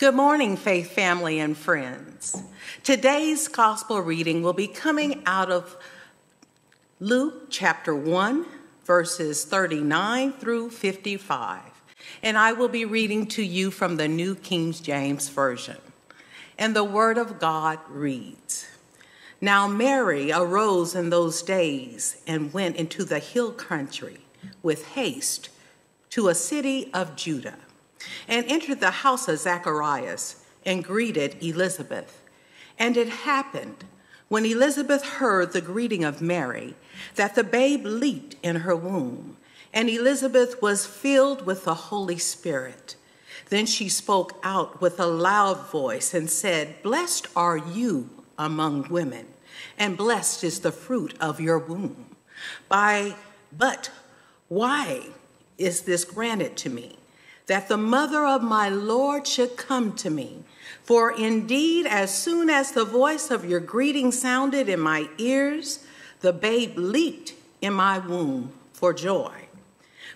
Good morning, faith family and friends. Today's gospel reading will be coming out of Luke chapter 1, verses 39 through 55. And I will be reading to you from the New King James Version. And the Word of God reads Now Mary arose in those days and went into the hill country with haste to a city of Judah and entered the house of Zacharias and greeted Elizabeth. And it happened when Elizabeth heard the greeting of Mary that the babe leaped in her womb, and Elizabeth was filled with the Holy Spirit. Then she spoke out with a loud voice and said, Blessed are you among women, and blessed is the fruit of your womb. By but why is this granted to me? That the mother of my Lord should come to me. For indeed, as soon as the voice of your greeting sounded in my ears, the babe leaped in my womb for joy.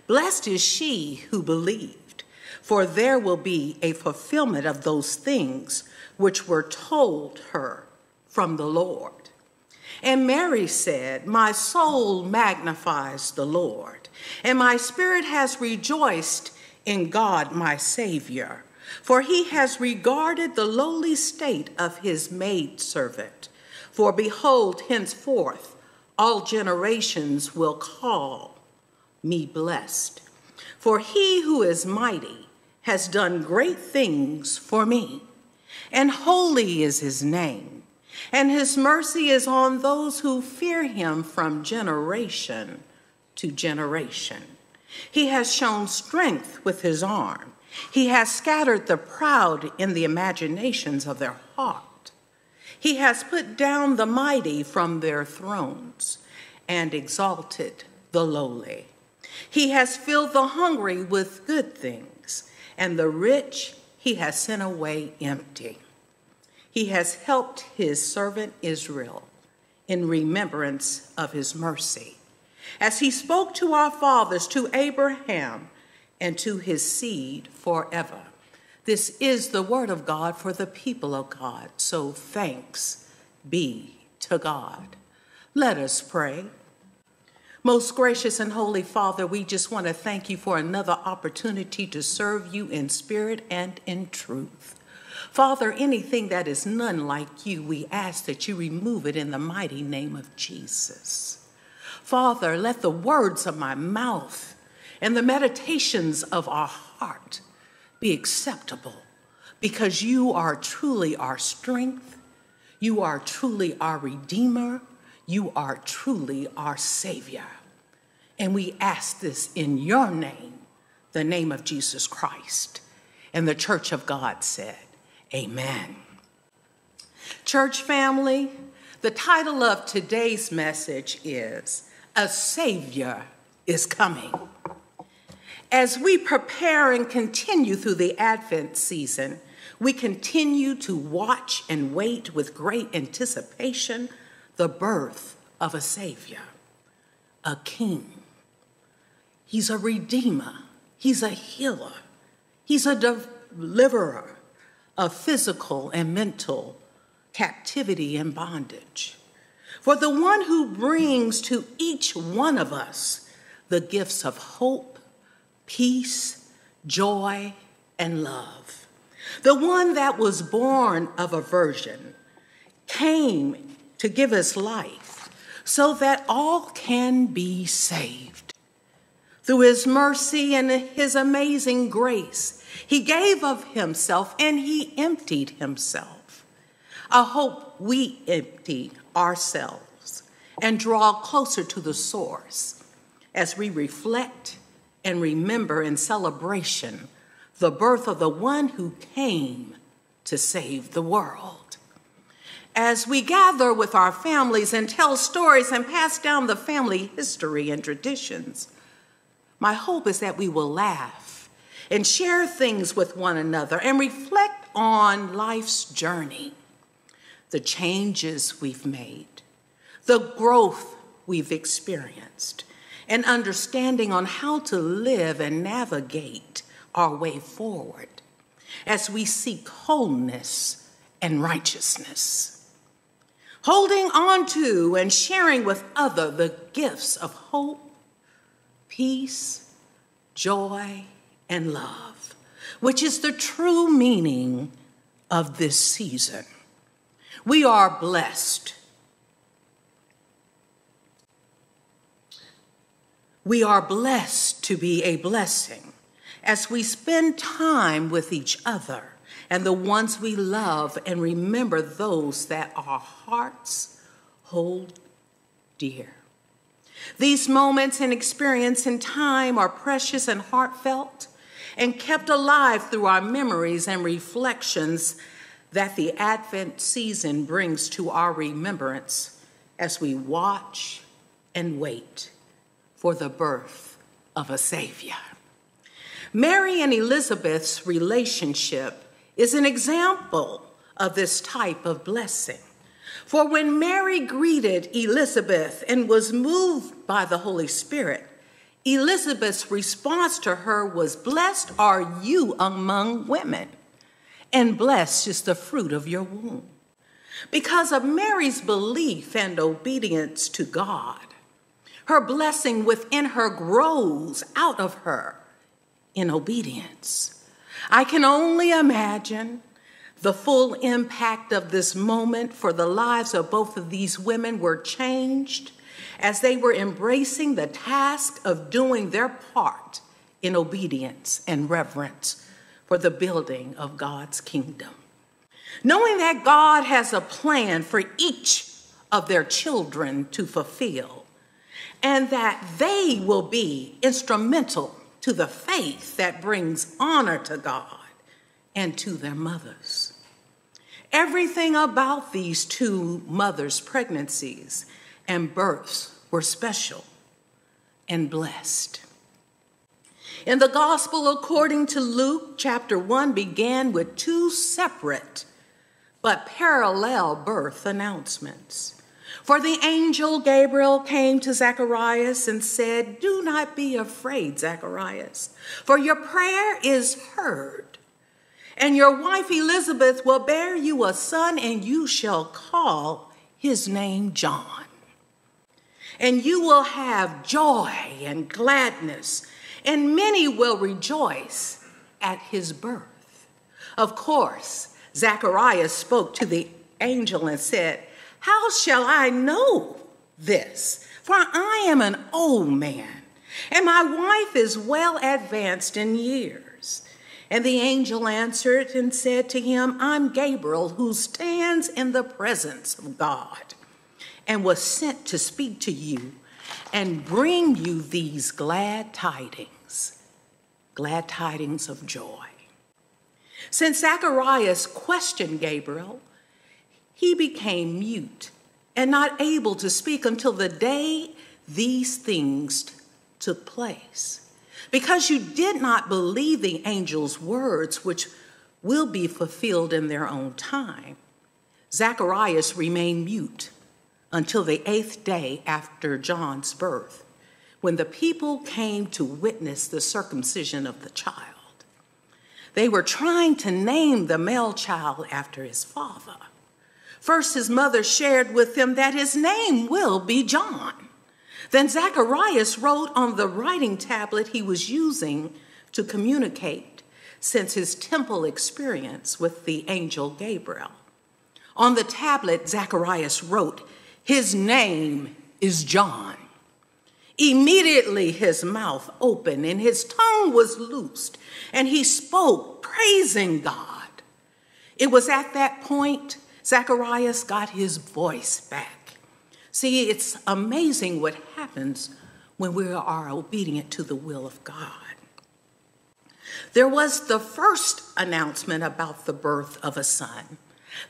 Blessed is she who believed, for there will be a fulfillment of those things which were told her from the Lord. And Mary said, My soul magnifies the Lord, and my spirit has rejoiced in God my Savior, for he has regarded the lowly state of his maidservant. For behold, henceforth all generations will call me blessed. For he who is mighty has done great things for me, and holy is his name, and his mercy is on those who fear him from generation to generation. He has shown strength with his arm. He has scattered the proud in the imaginations of their heart. He has put down the mighty from their thrones and exalted the lowly. He has filled the hungry with good things, and the rich he has sent away empty. He has helped his servant Israel in remembrance of his mercy as he spoke to our fathers, to Abraham, and to his seed forever. This is the word of God for the people of God. So thanks be to God. Let us pray. Most gracious and holy Father, we just want to thank you for another opportunity to serve you in spirit and in truth. Father, anything that is none like you, we ask that you remove it in the mighty name of Jesus. Father, let the words of my mouth and the meditations of our heart be acceptable because you are truly our strength, you are truly our Redeemer, you are truly our Savior. And we ask this in your name, the name of Jesus Christ. And the church of God said, Amen. Church family, the title of today's message is a Savior is coming. As we prepare and continue through the Advent season, we continue to watch and wait with great anticipation the birth of a Savior, a King. He's a Redeemer, He's a healer, He's a deliverer of physical and mental captivity and bondage for the one who brings to each one of us the gifts of hope, peace, joy, and love. The one that was born of a virgin came to give us life so that all can be saved. Through his mercy and his amazing grace, he gave of himself and he emptied himself. A hope we empty ourselves and draw closer to the source as we reflect and remember in celebration the birth of the one who came to save the world. As we gather with our families and tell stories and pass down the family history and traditions, my hope is that we will laugh and share things with one another and reflect on life's journey the changes we've made, the growth we've experienced, and understanding on how to live and navigate our way forward. as we seek wholeness and righteousness. Holding on to and sharing with other the gifts of hope, peace, joy, and love, which is the true meaning of this season. We are blessed. We are blessed to be a blessing as we spend time with each other and the ones we love and remember those that our hearts hold dear. These moments and experience in time are precious and heartfelt and kept alive through our memories and reflections that the Advent season brings to our remembrance as we watch and wait for the birth of a Savior. Mary and Elizabeth's relationship is an example of this type of blessing. For when Mary greeted Elizabeth and was moved by the Holy Spirit, Elizabeth's response to her was, Blessed are you among women, and blessed is the fruit of your womb. Because of Mary's belief and obedience to God, her blessing within her grows out of her in obedience. I can only imagine the full impact of this moment for the lives of both of these women were changed as they were embracing the task of doing their part in obedience and reverence for the building of God's kingdom. Knowing that God has a plan for each of their children to fulfill, and that they will be instrumental to the faith that brings honor to God and to their mothers. Everything about these two mothers' pregnancies and births were special and blessed. In the gospel according to Luke, chapter 1 began with two separate but parallel birth announcements. For the angel Gabriel came to Zacharias and said, Do not be afraid, Zacharias, for your prayer is heard. And your wife Elizabeth will bear you a son, and you shall call his name John. And you will have joy and gladness, and many will rejoice at his birth. Of course, Zacharias spoke to the angel and said, how shall I know this? For I am an old man, and my wife is well advanced in years. And the angel answered and said to him, I'm Gabriel, who stands in the presence of God, and was sent to speak to you and bring you these glad tidings, glad tidings of joy. Since Zacharias questioned Gabriel, he became mute and not able to speak until the day these things took place. Because you did not believe the angel's words, which will be fulfilled in their own time, Zacharias remained mute until the eighth day after John's birth, when the people came to witness the circumcision of the child. They were trying to name the male child after his father. First, his mother shared with them that his name will be John. Then Zacharias wrote on the writing tablet he was using to communicate since his temple experience with the angel Gabriel. On the tablet, Zacharias wrote, His name is John. Immediately his mouth opened and his tongue was loosed, and he spoke, praising God. It was at that point Zacharias got his voice back. See, it's amazing what happens when we are obedient to the will of God. There was the first announcement about the birth of a son.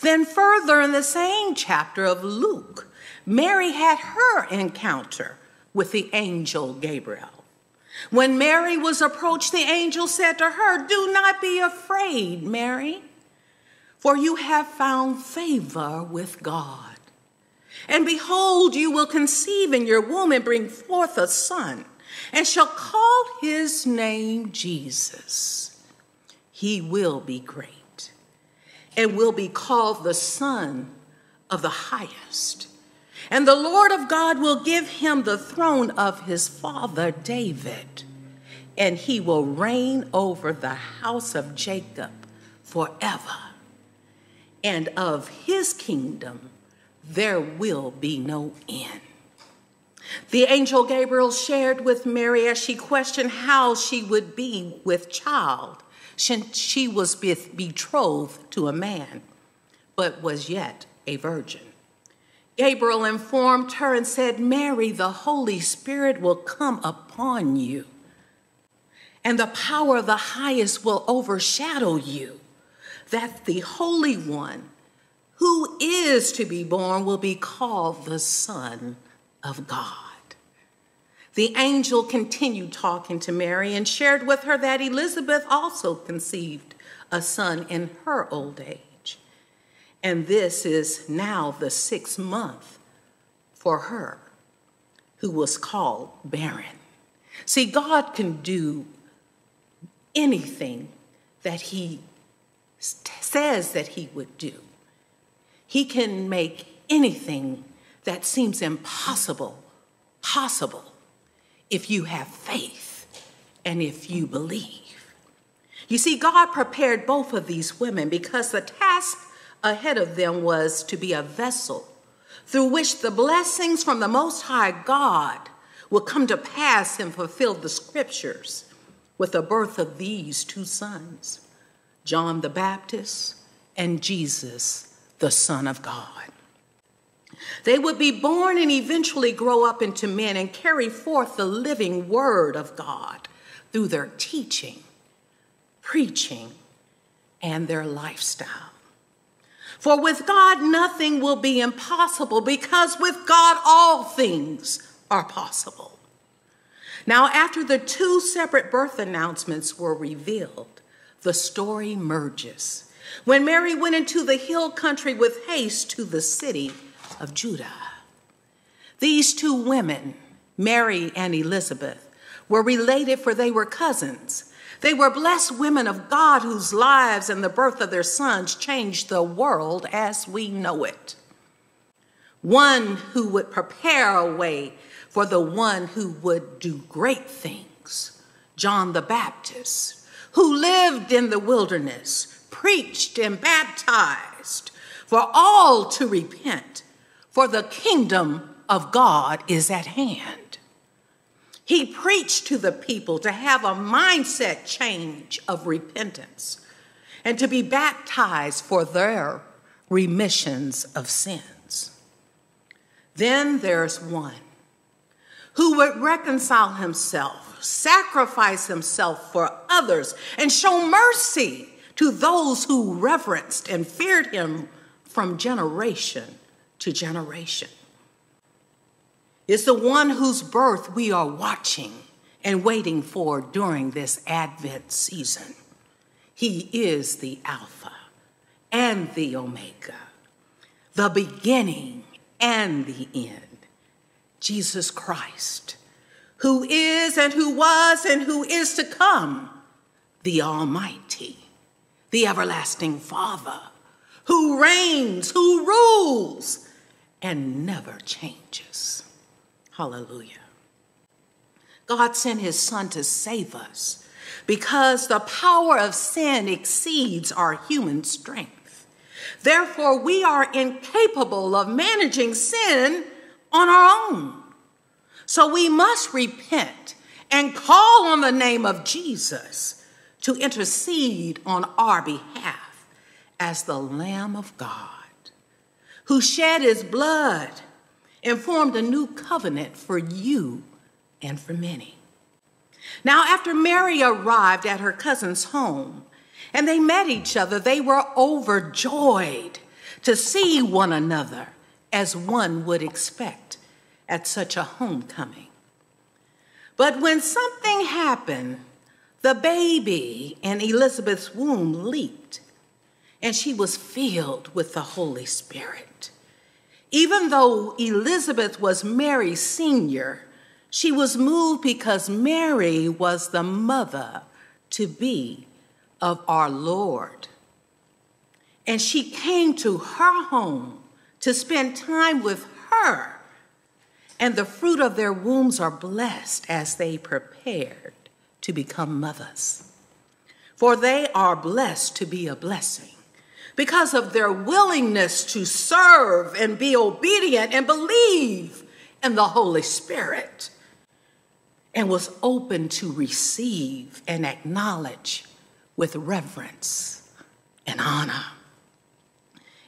Then, further in the same chapter of Luke, Mary had her encounter with the angel Gabriel. When Mary was approached, the angel said to her, Do not be afraid, Mary for you have found favor with God. And behold, you will conceive in your womb and bring forth a son, and shall call his name Jesus. he will be great and will be called the Son of the Highest. And the Lord of God will give him the throne of his father David, and he will reign over the house of Jacob forever. And of his kingdom there will be no end. The angel Gabriel shared with Mary as she questioned how she would be with child since she was betrothed to a man, but was yet a virgin. Gabriel informed her and said, Mary, the Holy Spirit will come upon you, and the power of the highest will overshadow you, that the Holy One who is to be born will be called the Son of God. The angel continued talking to Mary and shared with her that Elizabeth also conceived a son in her old age. And this is now the sixth month for her, who was called barren. See, God can do anything that He says that He would do. He can make anything that seems impossible possible if you have faith and if you believe. You see, God prepared both of these women because the task ahead of them was to be a vessel through which the blessings from the Most High God would come to pass and fulfill the scriptures with the birth of these two sons, John the Baptist and Jesus the Son of God. They would be born and eventually grow up into men and carry forth the living word of God through their teaching, preaching, and their lifestyle. For with God, nothing will be impossible because with God, all things are possible. Now, after the two separate birth announcements were revealed, the story merges when Mary went into the hill country with haste to the city of Judah. These two women, Mary and Elizabeth, were related for they were cousins. They were blessed women of God whose lives and the birth of their sons changed the world as we know it. One who would prepare a way for the one who would do great things, John the Baptist, who lived in the wilderness preached and baptized for all to repent, for the kingdom of God is at hand. He preached to the people to have a mindset change of repentance and to be baptized for their remissions of sins. Then there's one who would reconcile himself, sacrifice himself for others, and show mercy to those who reverenced and feared him from generation to generation. Is the one whose birth we are watching and waiting for during this Advent season. He is the Alpha and the Omega, the beginning and the end. Jesus Christ, who is and who was and who is to come, the Almighty the everlasting Father, who reigns, who rules, and never changes. Hallelujah. God sent his Son to save us because the power of sin exceeds our human strength. Therefore, we are incapable of managing sin on our own. So we must repent and call on the name of Jesus to intercede on our behalf as the Lamb of God, who shed his blood and formed a new covenant for you and for many. Now, after Mary arrived at her cousin's home and they met each other, they were overjoyed to see one another as one would expect at such a homecoming. But when something happened the baby in Elizabeth's womb leaped, and she was filled with the Holy Spirit. Even though Elizabeth was Mary's senior, she was moved because Mary was the mother to be of our Lord. And she came to her home to spend time with her. And the fruit of their wombs are blessed as they prepared to become mothers. For they are blessed to be a blessing because of their willingness to serve and be obedient and believe in the Holy Spirit and was open to receive and acknowledge with reverence and honor.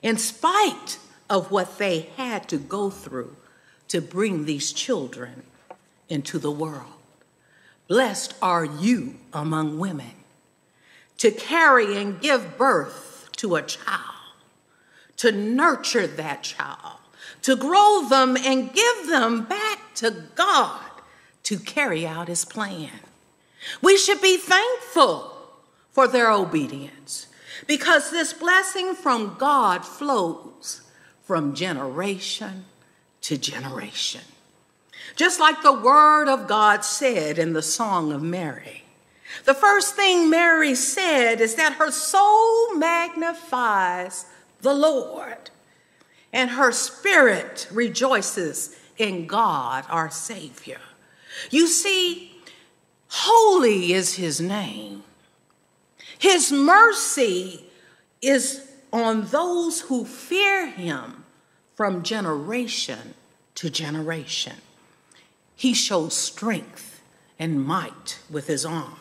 In spite of what they had to go through to bring these children into the world, blessed are you among women to carry and give birth to a child, to nurture that child, to grow them and give them back to God to carry out his plan. We should be thankful for their obedience because this blessing from God flows from generation to generation. Just like the word of God said in the Song of Mary. The first thing Mary said is that her soul magnifies the Lord, and her spirit rejoices in God our Savior. You see, holy is his name. His mercy is on those who fear him from generation to generation. He shows strength and might with his arm.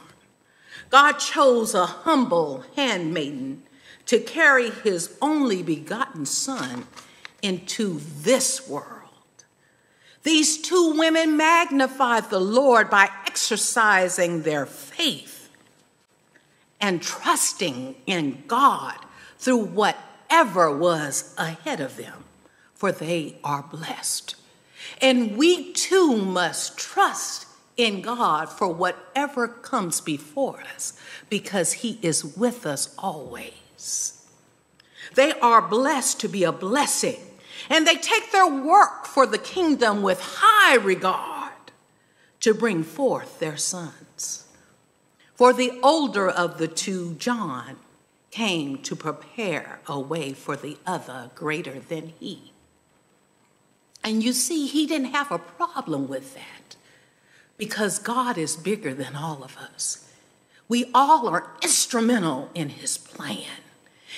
God chose a humble handmaiden to carry his only begotten son into this world. These two women magnified the Lord by exercising their faith and trusting in God through whatever was ahead of them, for they are blessed. And we too must trust in God for whatever comes before us because He is with us always. They are blessed to be a blessing and they take their work for the kingdom with high regard to bring forth their sons. For the older of the two, John, came to prepare a way for the other greater than he. And you see, he didn't have a problem with that because God is bigger than all of us. We all are instrumental in his plan.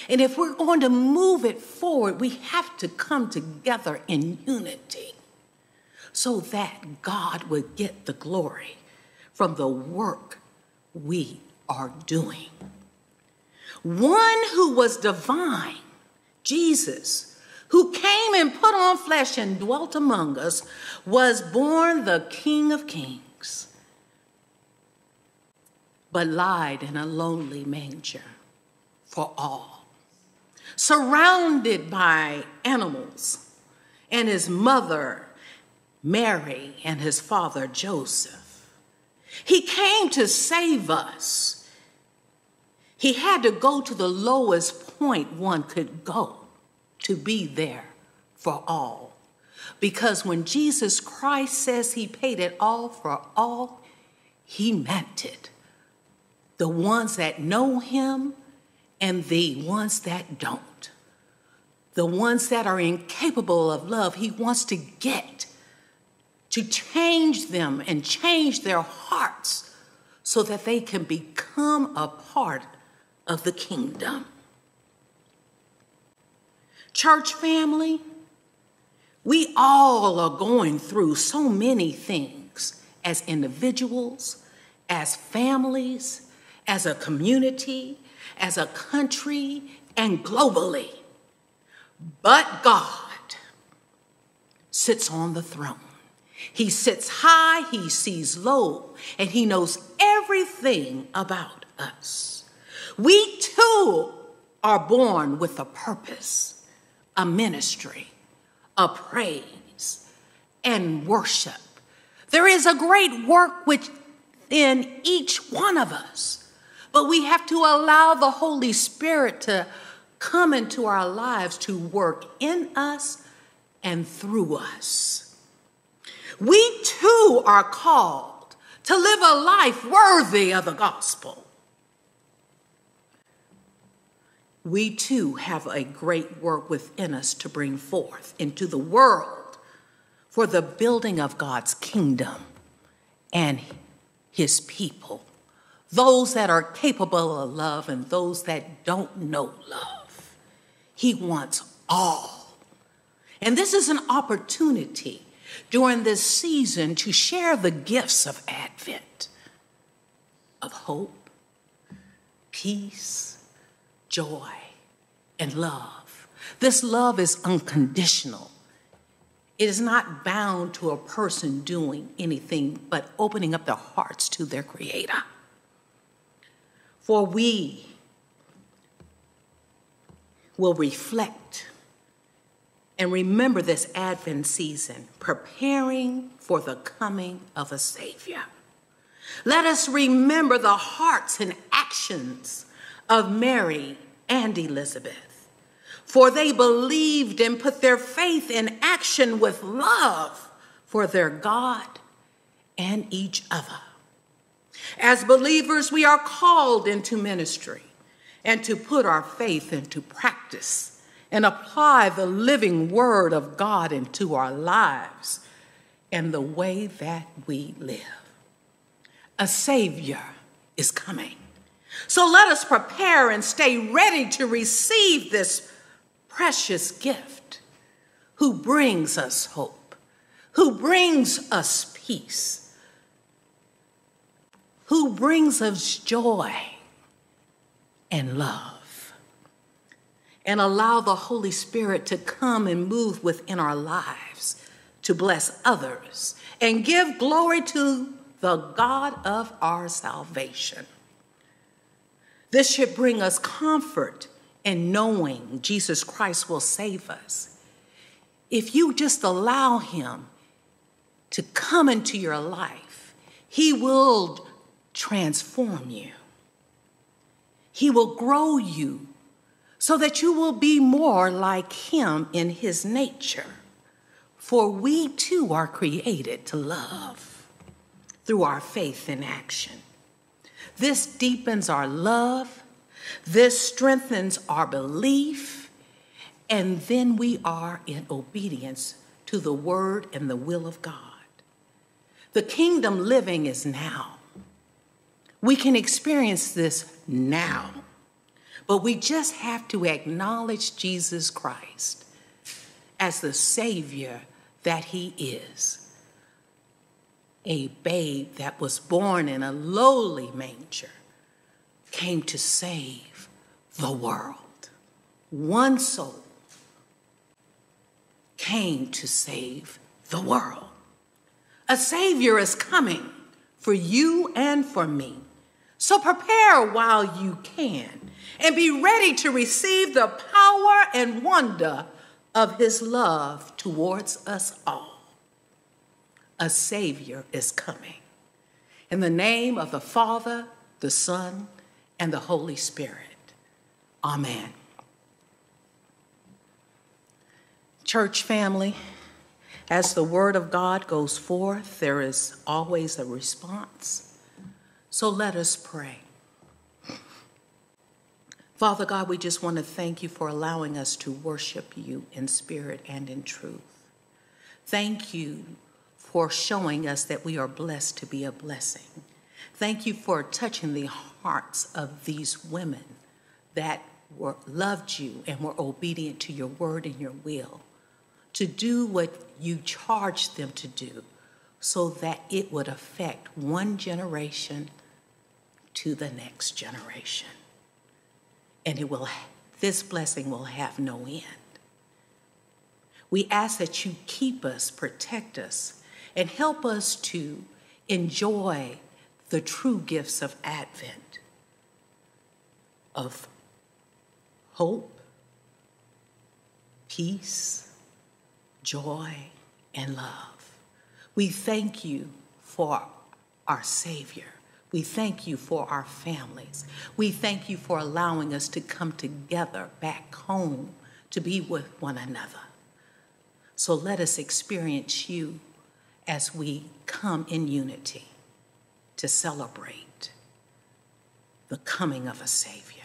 And if we're going to move it forward, we have to come together in unity so that God would get the glory from the work we are doing. One who was divine, Jesus, who came and put on flesh and dwelt among us, was born the King of Kings, but lied in a lonely manger for all surrounded by animals, and his mother, Mary, and his father, Joseph. He came to save us. He had to go to the lowest point one could go to be there for all. Because when Jesus Christ says he paid it all for all, he meant it. The ones that know him and the ones that don't. The ones that are incapable of love, he wants to get to change them and change their hearts so that they can become a part of the kingdom. Church family, we all are going through so many things as individuals, as families, as a community, as a country and globally. But God sits on the throne. He sits high, he sees low, and he knows everything about us. We too are born with a purpose, a ministry, a praise, and worship. There is a great work within each one of us but we have to allow the Holy Spirit to come into our lives to work in us and through us. We too are called to live a life worthy of the gospel. We too have a great work within us to bring forth into the world for the building of God's kingdom and his people, those that are capable of love and those that don't know love. He wants all. And this is an opportunity during this season to share the gifts of Advent of hope, peace, joy, and love. This love is unconditional. It is not bound to a person doing anything but opening up their hearts to their Creator. For we will reflect and remember this Advent season, preparing for the coming of a Savior. Let us remember the hearts and actions of Mary and Elizabeth, for they believed and put their faith in action with love for their God and each other. As believers, we are called into ministry and to put our faith into practice and apply the living word of God into our lives and the way that we live. A Savior is coming. So let us prepare and stay ready to receive this precious gift who brings us hope, who brings us peace, who brings us joy and love and allow the Holy Spirit to come and move within our lives to bless others and give glory to the God of our salvation. This should bring us comfort in knowing Jesus Christ will save us. If you just allow Him to come into your life, He will transform you, He will grow you so that you will be more like him in his nature. For we too are created to love through our faith in action. This deepens our love, this strengthens our belief, and then we are in obedience to the word and the will of God. The kingdom living is now. We can experience this now but we just have to acknowledge Jesus Christ as the Savior that He is. A babe that was born in a lowly manger came to save the world. One soul came to save the world. A Savior is coming for you and for me. So prepare while you can and be ready to receive the power and wonder of his love towards us all. A Savior is coming. In the name of the Father, the Son, and the Holy Spirit. Amen. Church family, as the word of God goes forth, there is always a response. So let us pray. Father God, we just want to thank you for allowing us to worship you in spirit and in truth. Thank you for showing us that we are blessed to be a blessing. Thank you for touching the hearts of these women that were loved you and were obedient to your word and your will to do what you charged them to do so that it would affect one generation to the next generation and it will this blessing will have no end. We ask that you keep us, protect us, and help us to enjoy the true gifts of Advent of hope, peace, joy, and love. We thank you for our Savior. We thank you for our families. We thank you for allowing us to come together back home to be with one another. So let us experience you as we come in unity to celebrate the coming of a Savior.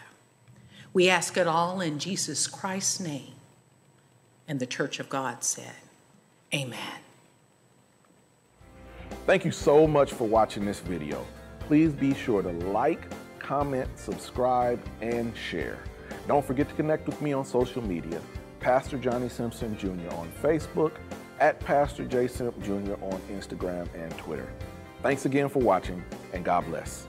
We ask it all in Jesus Christ's name. And the Church of God said, Amen. Thank you so much for watching this video. Please be sure to like, comment, subscribe, and share. Don't forget to connect with me on social media, Pastor Johnnie Simpson Jr. on Facebook, at Pastor J. Simp Jr. on Instagram and Twitter. Thanks again for watching, and God bless.